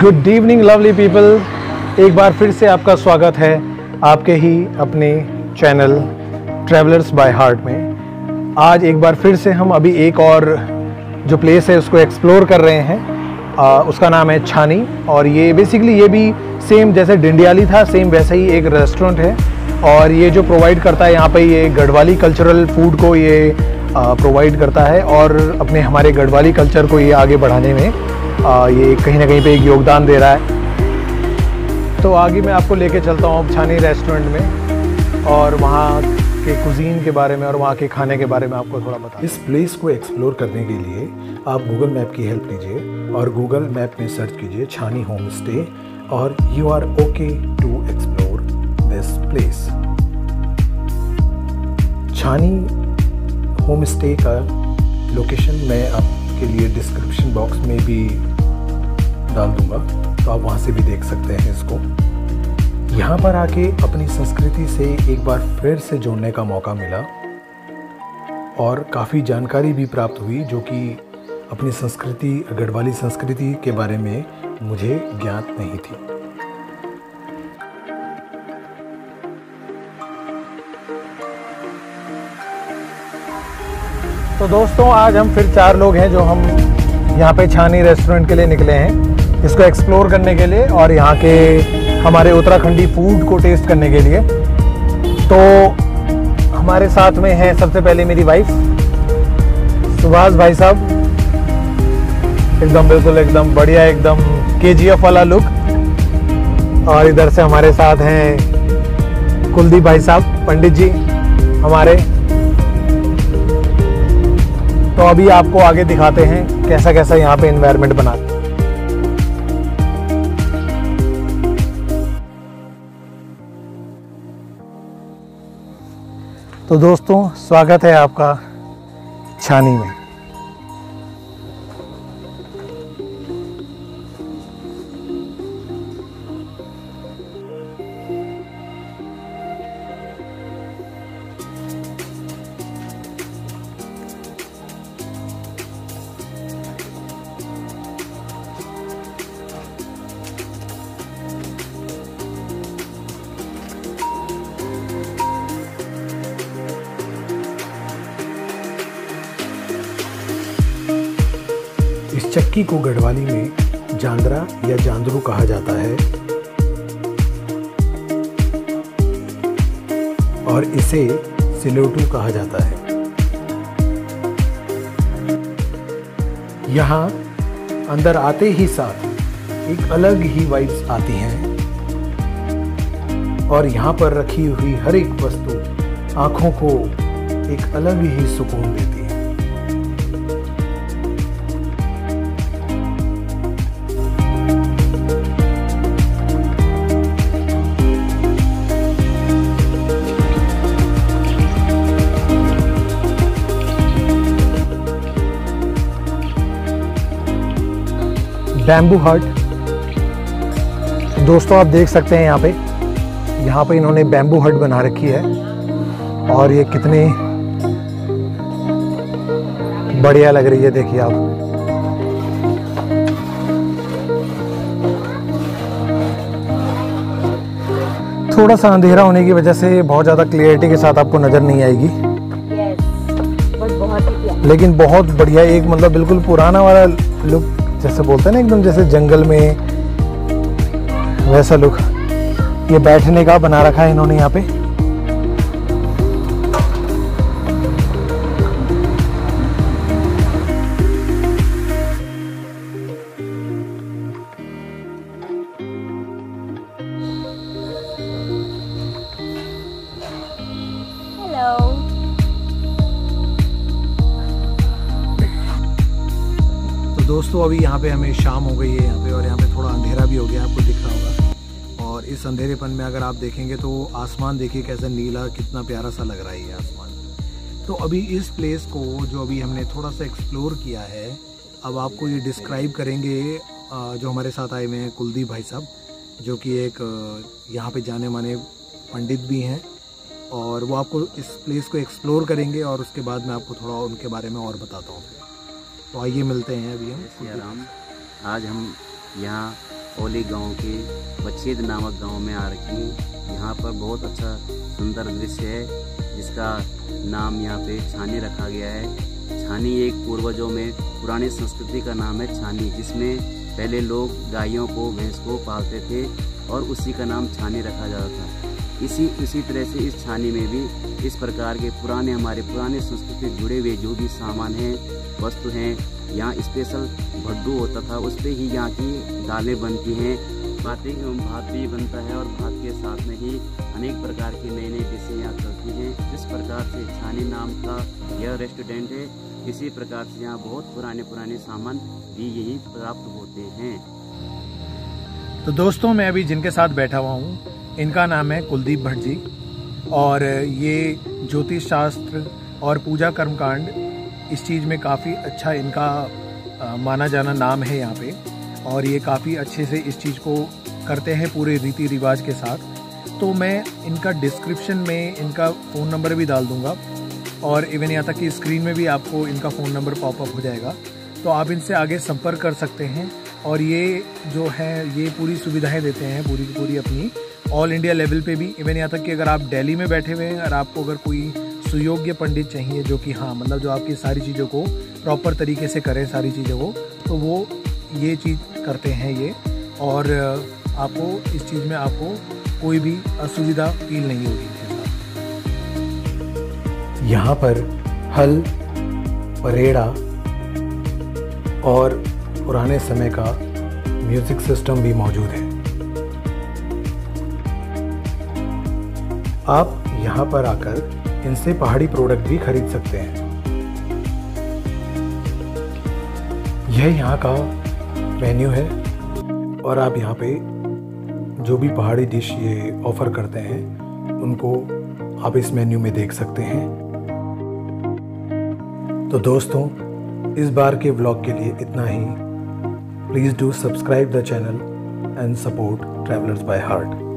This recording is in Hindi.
गुड इवनिंग लवली पीपल एक बार फिर से आपका स्वागत है आपके ही अपने चैनल ट्रैवलर्स बाय हार्ट में। आज एक बार फिर से हम अभी एक और जो प्लेस है उसको एक्सप्लोर कर रहे हैं। आ, उसका नाम है छानी और ये बेसिकली ये भी सेम जैसे डिंडियाली था सेम वैसा ही एक रेस्टोरेंट है। और ये जो प्रोवाइड करता है यहाँ पे ये गढ़वाली कल्चरल फ़ूड को ये प्रोवाइड करता है और अपने हमारे गढ़वाली कल्चर को ये आगे बढ़ाने में ये कहीं ना कहीं पे एक योगदान दे रहा है। तो आगे मैं आपको लेके चलता हूँ छानी रेस्टोरेंट में और वहाँ के कुजीन के बारे में और वहाँ के खाने के बारे में आपको थोड़ा बता इस प्लेस को एक्सप्लोर करने के लिए आप गूगल मैप की हेल्प लीजिए और गूगल मैप में सर्च कीजिए छानी होम स्टे और you are okay to explore this place. Chhani home stay का लोकेशन मैं आपके लिए डिस्क्रिप्शन बॉक्स में भी डाल दूँगा। तो आप वहाँ से भी देख सकते हैं इसको। यहाँ पर आके अपनी संस्कृति से एक बार फिर से जोड़ने का मौका मिला और काफ़ी जानकारी भी प्राप्त हुई, जो कि अपनी संस्कृति, गढ़वाली संस्कृति के बारे में मुझे ज्ञात नहीं थी। तो दोस्तों, आज हम फिर चार लोग हैं जो हम यहाँ पे छानी रेस्टोरेंट के लिए निकले हैं। इसको एक्सप्लोर करने के लिए और यहाँ के हमारे उत्तराखंडी फ़ूड को टेस्ट करने के लिए। तो हमारे साथ में है सबसे पहले मेरी वाइफ सुभाष भाई साहब। एकदम बिल्कुल एकदम बढ़िया, एकदम के वाला लुक और इधर से हमारे साथ हैं कुलदीप भाई साहब, पंडित जी, हमारे। तो अभी आपको आगे दिखाते हैं कैसा कैसा यहाँ पे इन्वायरमेंट बनाते तो दोस्तों स्वागत है आपका छानी में। चक्की को गढ़वाली में जांदरा या जांदरू कहा जाता है। और इसे सिलोटू कहा जाता है। यहाँ अंदर आते ही साथ एक अलग ही वाइब्स आती हैं। और यहाँ पर रखी हुई हर एक वस्तु आँखों को एक अलग ही सुकून देती है बैम्बू हट दोस्तों आप देख सकते हैं यहाँ पे यहाँ पे इन्होंने बैम्बू हट बना रखी है। और ये कितनी बढ़िया लग रही है देखिए आप। थोड़ा सा अंधेरा होने की वजह से बहुत ज़्यादा क्लियरिटी के साथ आपको नज़र नहीं आएगी। बट बहुत लेकिन बहुत बढ़िया एक मतलब बिल्कुल पुराना वाला लुक जैसे बोलते हैं ना एकदम जैसे जंगल में वैसा लुक। ये बैठने का बना रखा है इन्होंने यहाँ पे। दोस्तों, अभी यहाँ पे हमें शाम हो गई है यहाँ पे और यहाँ पे थोड़ा अंधेरा भी हो गया आपको दिख रहा होगा। और इस अंधेरेपन में अगर आप देखेंगे तो आसमान देखिए कैसा नीला, कितना प्यारा सा लग रहा है ये आसमान। तो अभी इस प्लेस को जो अभी हमने थोड़ा सा एक्सप्लोर किया है, अब आपको ये डिस्क्राइब करेंगे जो हमारे साथ आए हुए हैं कुलदीप भाई साहब, जो कि एक यहाँ पे जाने माने पंडित भी हैं और वो आपको इस प्लेस को एक्सप्लोर करेंगे और उसके बाद मैं आपको थोड़ा उनके बारे में और बताता हूँ। तो आइए मिलते हैं अभी हम राम आज हम यहाँ ओली गाँव के बछेद नामक गाँव में आ रखे हैं। यहाँ पर बहुत अच्छा सुंदर दृश्य है, जिसका नाम यहाँ पे छानी रखा गया है। छानी एक पूर्वजों में पुरानी संस्कृति का नाम है छानी, जिसमें पहले लोग गायों को, भैंस को पालते थे और उसी का नाम छानी रखा जाता था। इसी इसी तरह से इस छानी में भी इस प्रकार के पुराने, हमारे पुराने संस्कृति जुड़े हुए जो भी सामान हैं, वस्तु हैं, यहाँ स्पेशल भड्डू होता था, उस पर ही यहाँ की दालें बनती हैं। एवं भात भी बनता है और भात के साथ में ही अनेक प्रकार की नई नई डिशें यहाँ चलती हैं। जिस प्रकार से छानी नाम का यह रेस्टोरेंट है। इसी प्रकार से यहाँ बहुत पुराने पुराने सामान भी यही प्राप्त होते हैं। तो दोस्तों, मैं अभी जिनके साथ बैठा हुआ हूँ इनका नाम है कुलदीप भट्ट जी। और ये ज्योतिष शास्त्र और पूजा कर्मकांड, इस चीज़ में काफ़ी अच्छा इनका माना जाना नाम है यहाँ पे। और ये काफ़ी अच्छे से इस चीज़ को करते हैं पूरे रीति रिवाज के साथ। तो मैं इनका डिस्क्रिप्शन में इनका फ़ोन नंबर भी डाल दूँगा। और इवन यहाँ तक कि स्क्रीन में भी आपको इनका फ़ोन नंबर पॉपअप हो जाएगा। तो आप इनसे आगे संपर्क कर सकते हैं। और ये जो है, ये पूरी सुविधाएँ देते हैं, पूरी की पूरी अपनी। ऑल इंडिया लेवल पे भी इवन यहाँ तक कि अगर आप दिल्ली में बैठे हुए हैं और आपको अगर कोई सुयोग्य पंडित चाहिए जो कि हाँ मतलब जो आपकी सारी चीज़ों को प्रॉपर तरीके से करें, सारी चीज़ों को तो वो ये चीज़ करते हैं ये। और आपको इस चीज़ में आपको कोई भी असुविधा फील नहीं होगी यहाँ पर हल, परेड़ा और पुराने समय का म्यूज़िक सिस्टम भी मौजूद है। आप यहाँ पर आकर इनसे पहाड़ी प्रोडक्ट भी खरीद सकते हैं। यह यहाँ का मेन्यू है और आप यहाँ पे जो भी पहाड़ी डिश ये ऑफ़र करते हैं, उनको आप इस मेन्यू में देख सकते हैं। तो दोस्तों, इस बार के व्लॉग के लिए इतना ही। Please do subscribe the channel and support travellers by heart